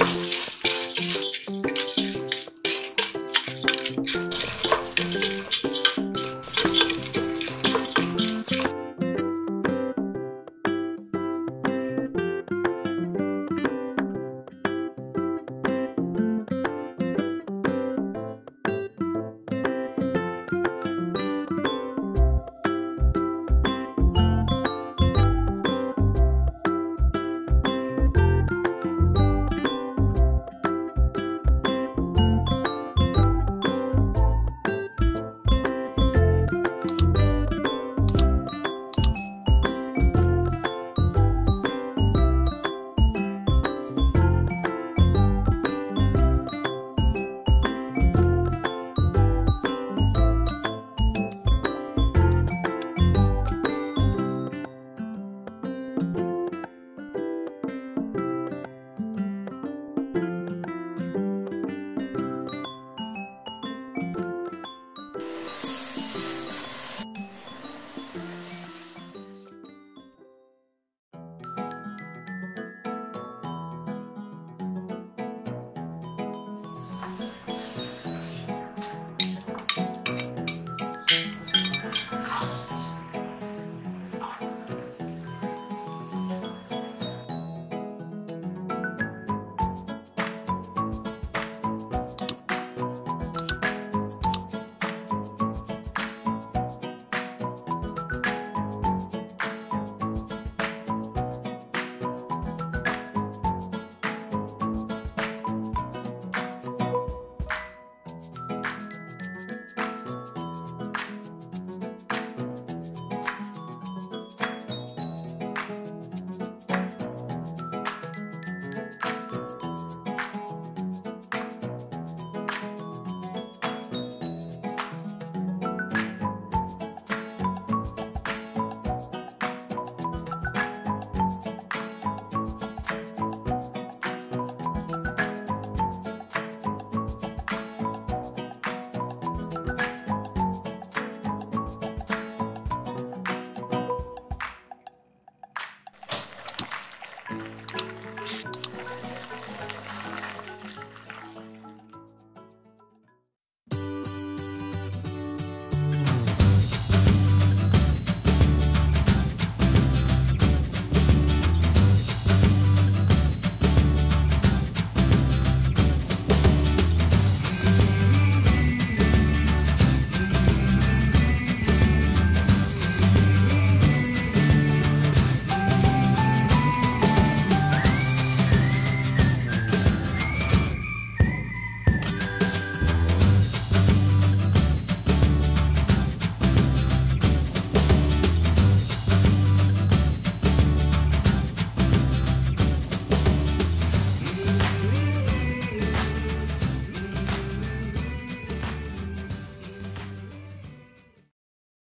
You.